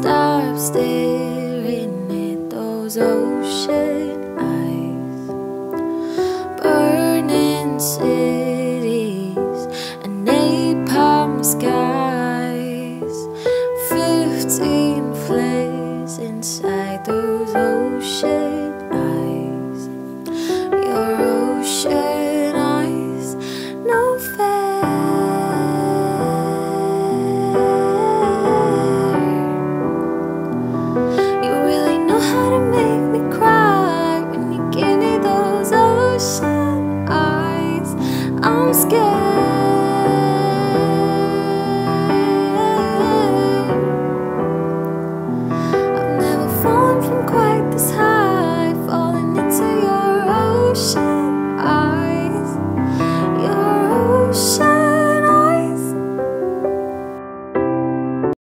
stop staring at those ocean eyes. Burning cities and napalm skies. Fifteen flares inside those ocean eyes. Your ocean eyes, no fair. scared